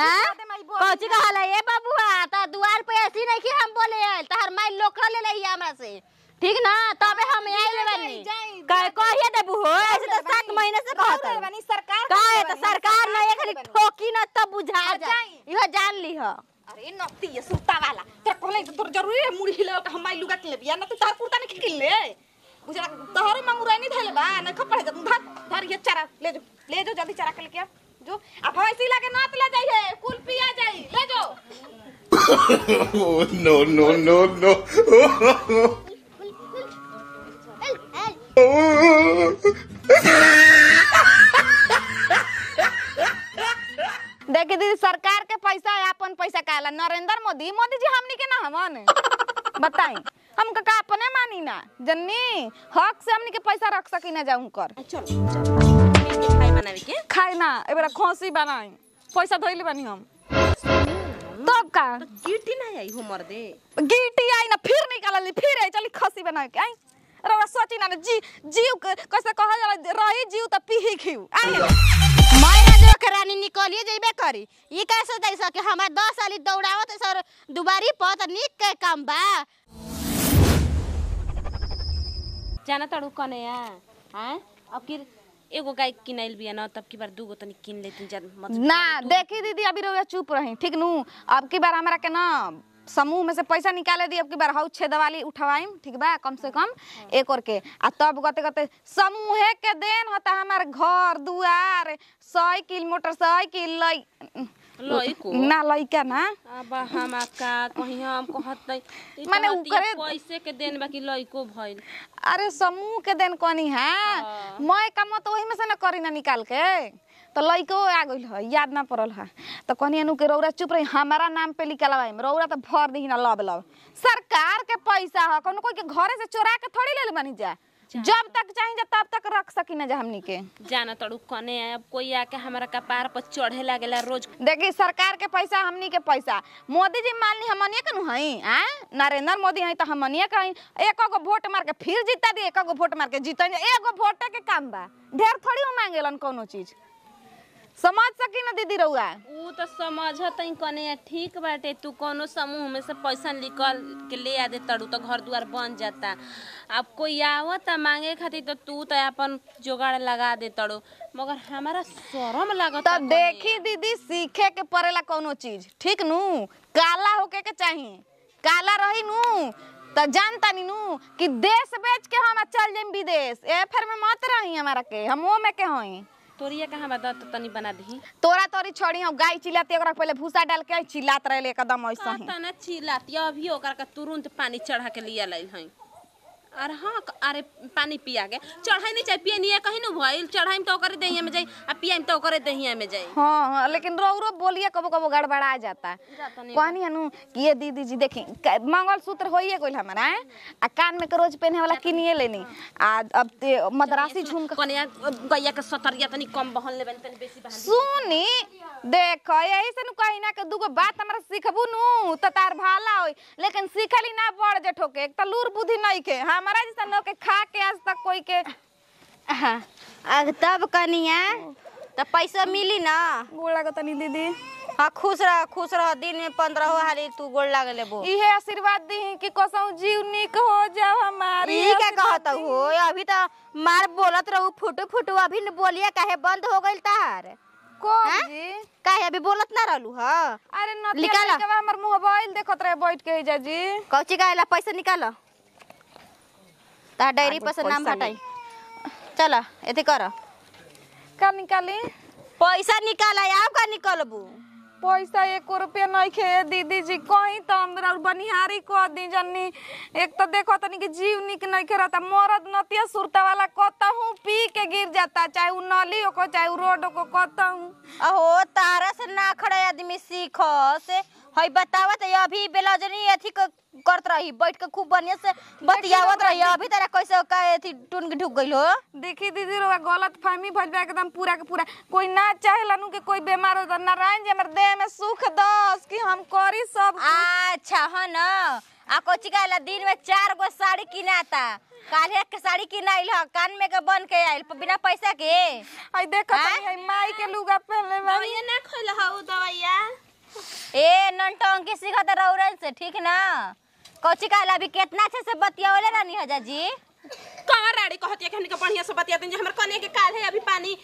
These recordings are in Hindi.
हाँ? माई बोल कौची कहला ए बबुआ त दुआर पे ऐसी नहीं कि हम बोले तहर माई लोकड़ा ले लई हमरा से ठीक ना? तबे हम आइल बानी. जाई, कह कहिए देबू हो ऐसे तो सात महीने से कहत रउरे बानी सरकार का है तो सरकार सरकार नहीं के खाली ठोकी ना तब बुझा जाए। इहो जान ली हो। अरे नती ये सुता वाला। तेरा कहले तो तोर ज़रूरी है मुड़ी हिलाओ के हम माई लुगा के लेबिया ना तू तार कुर्ता नहीं किन ले। बुझला तोहरे मंगुराई नहीं धैले बा ना खपड़े जा तू धर धर ये चारा ले जो ले जो जल्दी चारा के लेके आ। जो अब ऐसे लगे नात ले जाइए कुल पिया जाई ले जो oh no no no no. देखी दीदी सरकार के पैसा है अपन पैसा काला नरेंद्र मोदी मोदी जी हमनी के ना हमन। बताई हम का अपने मानी ना? जन्नी हक से हमनी के पैसा रख सकी ना जाऊँ कर। चल। खाई बनावे के खाए ना एबरा खोसी बनाई। पैसा धइले बानी हम। तब का? गिट्टी नहीं आई हो मर दे गिट्टी आई ना फिर निकालली फिर आई चली खसी बना के आई रवा सोची ना जी जीव कैसे कहा जाला रही जीव त पीही खिउ। आई मैना जो के रानी निकलिए जइबे करी। ई कैसे दई सके हमरा 10 साली दौड़ावत सर दुबारी पर त निक के काम बा। जाना तड़ू कने हैं अब कि एगो गाय किनाइल बिया ना तब की बार दूगो तनी किन लेती मत ना देखी दीदी अभी रउआ चुप रही ठीक नु? अब की बार हमरा के ना समूह में से पैसा निकाले दी अब की बार हौ छेद वाली उठवाइम ठीक बा कम से कम एक और के। आ तब गते गते समूहे के देन होता हमार घर दुआर साइकिल मोटरसाइकिल लई लइको ना लइका ना। अब हम का कहीं हम कहत नहीं माने उकरे- पैसे के देन बाकी लइको भइल। अरे समूह के देन कनी है। हाँ। मैं कम तो वही में से ना करी ना निकाल के तो लड़को आ गई है याद ना पड़ल है। तो कहनी अनु के रौरा चुप रही हमारा नाम पे लिखलवाई रौरा तो भर दी ना लब लब सरकार के पैसा है कोनो कोई के घरे से चोरा के थोड़ी ले बनी जा जब तक चाहिए तब तक रख सकी ना जा हमनी के जाना तड़ू कने अब कोई आके हमारा कपार पर चढ़े लागेला रोज। देखी सरकार के पैसा हमनी के पैसा। मोदी जी मान ली हमनिए के हई आ? नरेंद्र मोदी हई तो हमनिए के हई एको गो वोट मार के फिर जीता दी एको गो वोट मार के जीता एगो वोटे के काम बा। ढेर थोड़ी मांगेलन कोनो चीज़। समझ सकी ना दीदी रउआ ऊ तो समझ ही कने ठीक बाटे तू कोनो समूह में से पैसा निकल के ले आ दे तड़ू तो घर दुआर बन जाता। अब कोई आवत मांगे खातिर तो तू तो अपन जोगाड़ लगा दे तड़ू। मगर हमारा शरम लागत तो देखी दीदी सीखे के पड़ेला कोनो चीज़। ठीक नु? काला होके के चाहिए काला रही नु? तो जानता नी नु कि देश बेच के हम चल जाइम विदेश। ए फिर में मत रही हमारा के हम वो में के हई। तोरिया कहाँ बा? तो तनी बना दही। तोरा तोरी छोड़ी हम गाय चिल्लाती ओकरा पहले भूसा डाल के चिल्लात रहे एकदम ऐसा ही। तना चिल्लाती अभी ओकरा के तुरंत पानी चढ़ा के लिया लाई हई अरे हाँ अरे पानी पिया के चढ़ाई नहीं चाहिए पिए नहीं है कहीं न भइल? चढ़ाई तो ओकरे दहिया में जाई आ पियाई तो ओकरे दहिया में जाई। हाँ हाँ, लेकिन रौरो बोलिए कबो कबो गड़बड़ा जाता। कहनी हनु कि ये दीदी जी देखी मंगलसूत्र होइए गइल हमारा हैं? आ कान में के रोज पहने वाला किनिए लेनी। आ अब मद्रासी झुमका कनिया गैया के सतरिया तनी कम बहन लेबन तनी बेसी बहन सुनी देख यही से नु कही ना के दूगो बात हमरा सिखबू नु त तार भाला। होई। लेकिन सिखली ना पड़ जे ठोके एक त लूर बुद्धि नहीं के। हमारा जैसा लोग के खा के आज तक कोई के अब तब कनिया त पैसा मिली ना? गोड़ा के तनी दीदी। हाँ खुश रह खुश रह। दिन में पंद्रह हाली तू गोड़ लागे लेबो। इहे आशीर्वाद दी कि कसौ जीव निक हो जाओ हमारी ई क्या कहत हो अभी तो मार बोलत रहू फुटू फुटू अभी न बोलिया काहे बंद हो गइल तार? कौन जी काहे? अभी बोलत ना रहलू ह? अरे नतिया। लड़कवा हमर मोबाइल देखत रहे बैठ के जा जी कौची काहेला पैसा निकाल। ता डायरी पर से नाम हटाई। चल एते कर। का निकाली? पैसा निकाल आप का निकलबू? पैसा एक रुपया नहीं खे दीदी जी कहीं तो हमरा बनिहारी कह दी जन्नी एक तो देखो तनी के जीव निक नहीं खे रहता मरद नतिया सुरता वाला कहता पी के गिर जाता, चाहे वो नली हो को, चाहे वो रोड को कहता हूँ। अहो, तारा से ना खड़ा आदमी सीख, से हई बतावत है अभी बेलजनी अथी क- करत रही बैठ के खूब बढ़िया से बतियावत रही अभी तेरा कैसे का अथी टून के ढुक गइल हो? देखी दीदी रोवा गलत फहमी बा एकदम पूरा के पूरा। कोई ना चाहेला नु के कोई बीमार हो त नारायण जी हमर देह में सुख दस कि हम करी सब अच्छा है न। आ कोची कहला दिन में चार गो साड़ी किनाता। काल्हे के साड़ी किनाइल ह कान में के बन के आइल बिना पैसा के। आई हई माई के लुगा पहनले बा दवाइया ना खइला हऊ दवाइया। ए नंटों की सिखत रौरन से ठीक ना? कोची कहला अभी कितना अच्छे से बतियावले रानी हजा जी कहाँ राड़ी कहती है कि हमने बढ़िया से बतिया जो हमर कने के काल है अभी पानी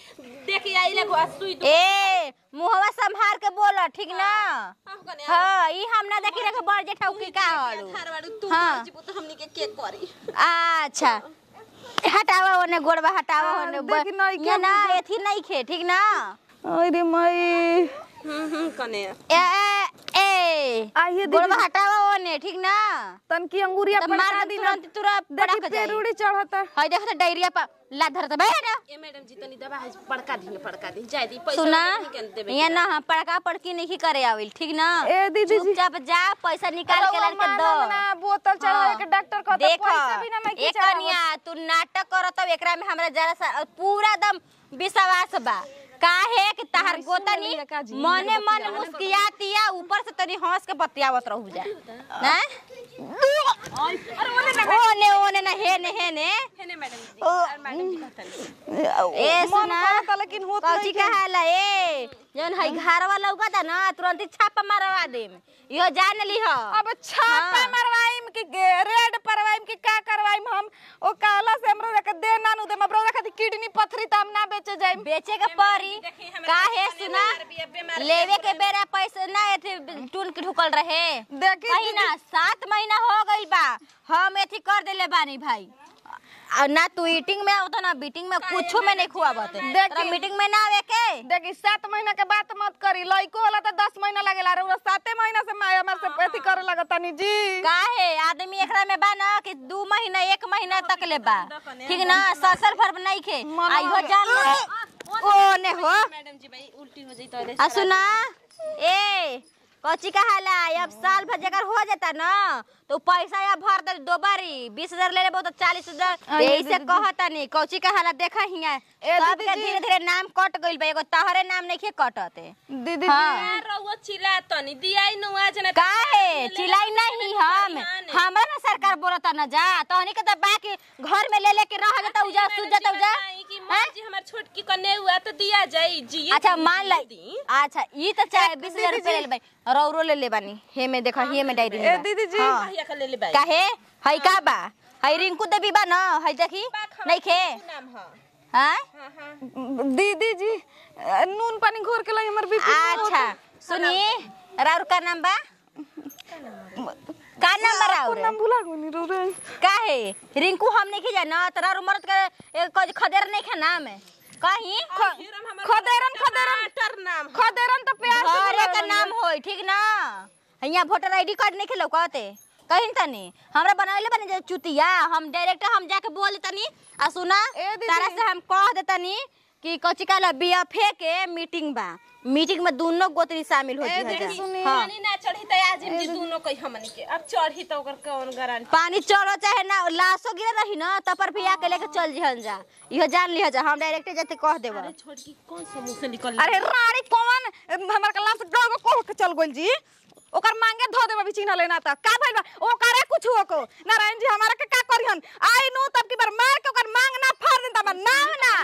देख आई ले सुई दो ए मुहवा संभार के बोल ठीक ना? हाँ, कने हाँ ई हम ना देखी रखे बड़ जेठा की का हड़ू तू हाँ। जीबू तो हमनी के के करी। अच्छा। हटावा ओने गोड़वा हटावा हाँ, ओने देखी नहीं ये क्या ना एथी नहीं खे ठीक ना? अरे माई। कने। ए ए ए आइए दीदी। हटावा ओने ठीक ना? तन की अंगूरिया तब मार दी तुरंत तुरंत देखी के पेरूड़ी चढ़ता। हई देखो तो डायरिया पर ला धरत बैठ। ए मैडम जी तनी दवा है पड़का दी पड़का दी। जाय दी पैसा सुना के ये ना हम पड़का पड़की नहीं करे आविल ठीक ना? ए दीदी चुपचाप जा पैसा निकाल के लड़के दो। मना बोतल चढ़ावे के डॉक्टर कहता देख पैसा भी ना मैं एक कनिया तू नाटक करत एकरा में हमरा जरा पूरा दम विश्वास बा। काहे कि तहार गोतनी? का मने मन मुस्कियातिया ऊपर से तनी हंस के बतियावत रहू जा। हैं? ओने ओने ना हे ने हे ने। है ना मैडम जी। मैडम जी कहतनी ए सुना। लेकिन होत नहीं कहाला ए जौन हई घरवा लौकता ना तुरंत ही छापा मारवा देम। इहो जान ली हो? अब छापा हाँ। मरवाइम कि रेड परवाइम कि का करवाइम हम? ओ काला से हमरो रख दे नानु दे हमरो रख किडनी पथरी त हम ना बेचे जाइम। बेचे के पड़ी देखी हमरा काहे सुना? लेवे के बेरा पैसे ना एथे टून के ढुकल रहे। देखी ना सात महीना हो गइल बा। हम एथी कर देले बानी भाई। ना तू ईटिंग में आवत ना बीटिंग में कुछो में नहीं खुआवत देखी। तेरा मीटिंग में ना आवे के? देखी सात महीना के बात मत करी। लइको होला त दस महीना लगेला रे वो साते महीना से माय हमर से अथी करे लगत तनी जी। काहे आदमी एकरा में बा ना कि दू महीना एक महीना तक ले बा। ठीक ना ससर फर नहीं खे। आइहो जान ले। ओने हो। मैडम जी भाई उल्टी हो जाई तो आ सुना। ए कची कहाला अब साल भर जगर हो जाता ना तो पैसा या भर दे दो बारी बीस हज़ार ले लेबो तो चालीस हज़ार। अरे यही से दीदी। कहता नहीं। कौची कहाला देखा हिया ए सब के धीरे धीरे नाम कट गइल बा। एगो तहरे नाम नहीं कटते। दीदी हाँ। रउआ चिल्ला तनी दियाई नु आज ना काहे? चिल्लाई नहीं हम। हमरा ना सरकार बोलता ना जा। तहनी के तो बाकी घर में ले लेके रह जाता उजा सुज जाता उजा। कि जी हमर छोटकी कने हुआ तो दिया जाई जी अच्छा मान लाई अच्छा ई तो चाहे बीस हज़ार रुपया ले ले रौरो ले ले बानी हे में देखा हे में डायरी ए दीदी जी हाँ। कहिया के ले ले बाई काहे? हई का बा? हई रिंकू देवी बा न हई देखी नहीं खे? नाम हाँ। हाँ? हाँ दीदी जी नून पानी घोर के लाई हमर बीपी अच्छा सुनिए राउर का नाम बा? का नाम बा राउर नाम भुला गोनी रो। रे काहे रिंकू हम नहीं खिजा न त राउर के ए, कोई खदेर नहीं खा नाम है। कहीं? खदेरन खदेरन। टमाटर नाम। खदेरन तो प्यार से का नाम होई ठीक ना? यहाँ वोटर आईडी कार्ड नहीं खेलो कहते? कहीं तनी? हमरा बनैले बने जे चुतिया। हम डायरेक्ट हम जाके बोल तनी। आ सुना तारा से हम कह देतनी कि कची काला बीएफए के मीटिंग बा। मीटिंग में दोनों गोत्री शामिल हो ए जी दीदी सुनी पानी ना चढ़ी त आज जी दोनों कही हमनी के। अब चढ़ी त ओकर कौन गारंटी पानी चढ़ो चाहे ना लाशो गिरे रही ना तब पर भी आके लेके चल जिहन जा। इहो जान लिह जा हम डायरेक्ट जाते कह देब। छोटकी कौन सा मुँह से निकल अरे रानी कौन? हमर क्लास डग को के चल गइल जी। ओकर मांगे धो देबा चिन्ह लेना त। का भइल बा? ओकरे कुछ हो नारायण जी हमारा के का करिहन? आई नु तब की बार मार के ओकर मांग ना फाड़ देता त ना ना।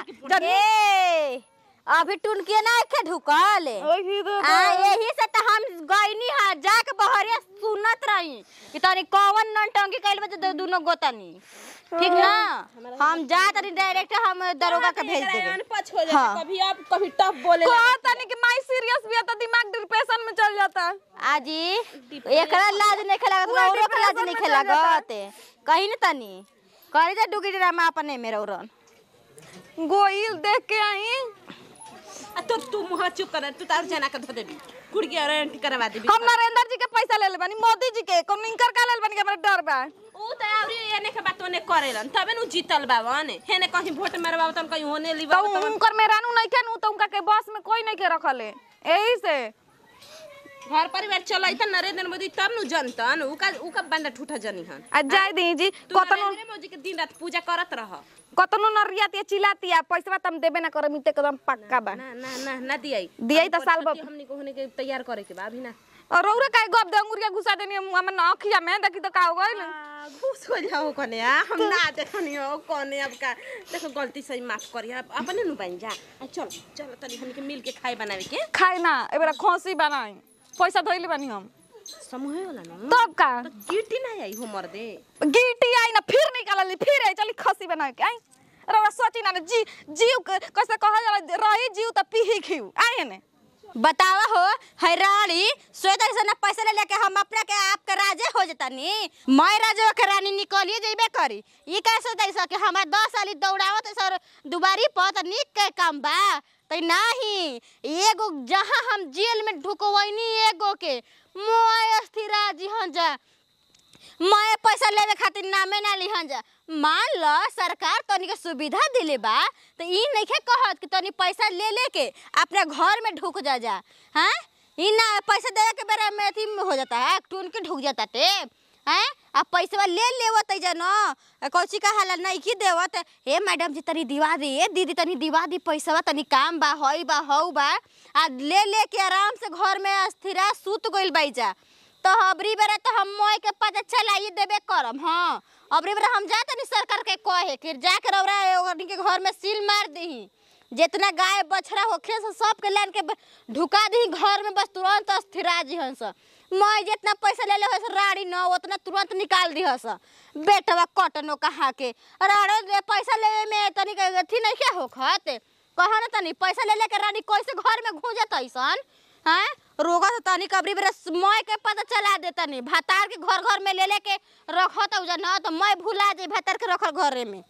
ए! अभी टुनके ना के ढुकल। आ यही से त हम गईनी हा जाके बहरे सुनत रही। कि तनी कौन नंटंकी कइल बा जे दुनो गोतनी ठीक ना? हम जा तनी डायरेक्ट हम दरोगा के भेज देबे। अनपछ हो हाँ। कभी आप कभी टफ बोले को तनी कि माई सीरियस भी है त दिमाग डिप्रेशन में चल जाता। आजी एकरा लाज नहीं खेला पूरा औरो के लाज नहीं खेला जाता। कहीं न तनी। करी जा डुगी ड्रामा अपने मेरे औरन गोइल देख के आई। आ तो तू मुँह चुप कर तू तार जना के धो देबी। अरे एंटी करवा देबी। हम नरेंद्र जी के पैसा ले ले बानी मोदी जी के को इनकर का ले ले के हमरा डर बा? ऊ त आवरी एने के बात ओने करेलन तबे नु जीतल बा वने हेने कहीं वोट मारवा त कहीं होने लिवा तो उनकर मेहरानू नहीं के नु तो उनका के बस में कोई नहीं के रखले। यही से। घर परिवार चलैता नरेंद्र मोदी तब नु जनतन उका उका बंदा ठूठा जनी हन। आ जाय दी जी कतनो नरेंद्र मोदी के दिन रात पूजा करत रह। कतनो नरियाती चिल्लाती पैसा तुम देबे ना करम ई त एकदम पक्का बा। ना ना ना ना दियाई। दियाई त साल भर- हमनी को होने के तैयार करे के बा अभी ना। और रौरा काहे गप दे अंगुरिया घुसा देनी हम अखिया में देखी तो का हो गइल। घुस हो जाओ कने हम ना देखनी हो कने अब का देखो गलती से माफ़ करिया अपने नु बन जा। चल चल तनी हमनी के मिल के खाए बनावे के। खाए ना एबरा खसी बनाई। पैसा धइले बानी हम। समूह होला ना? तब का कीटी ना आई हो मर दे गिटी आई ना फिर निकालली फिर आई चली खसी बना के आई रौरा सोची ना जी जीव कैसे कहा जाला रही जीव त पीही खिउ आई ने बतावा हो, हैरानी। स्वेटर से ना पैसा ले लेके हम अपने के आप के राजे हो जतानी। मैं राजे के रानी निकलिए जेबे करी। ई कैसे दै सके हमार 10 साली दौड़ावत सर दुबारी पत निक के काम बा। त नाही, एगो जहाँ हम जेल में ढुकवैनी एगो के मोय अस्थिरा जी हन जा। मैं पैसा लेवे खातिर नामे ना लिहन जा। मान ल, सरकार तनी के सुविधा दिले बा तो ई नइखे कहत कि तनी पैसा ले लेके अपने घर में ढुक जा जा। हैं? ई ना, पैसा देवे के बेरा में अथी हो जाता है, टून के ढुक जाता टे हैं? अब पैसा ले लेवत जा न कौची का हाल नहीं की देवत। हे मैडम जी तनी दिवा दी ए दीदी तनी दिवा दी पैसा तनी काम बा, हई बा हऊ बा। आ ले लेके आराम से घर में अस्थिरा सूत गइल बाई जा तो अबरी बेरा तो हम मोय के पता चलाई देबे करम हाँ। अबरी बेरा हम जाते नहीं सरकार के कहे कि जाके रौरा के घर में सील मार दही। जितना गाय बछड़ा होखे से सब के लाइन के ढुका दही घर में बस तुरंत अस्थिरा जी हंस मैं जितना पैसा ले ले राड़ी न उतना तुरंत निकाल दी हस बेटवा कटनो कहा के राड़ो दे पैसा लेवे में तनी के अथी नहीं क्या होखत? कहा ना तनी, पैसा ले लेके रानी कैसे घर में घुंजत ऐसन हैं? रोगा तो तनी कबरी बेरा मैं के पता चला देता नहीं भातार के घर घर में ले लेके रखो तो न तो मई भुला जाई भातार के रखल घर में।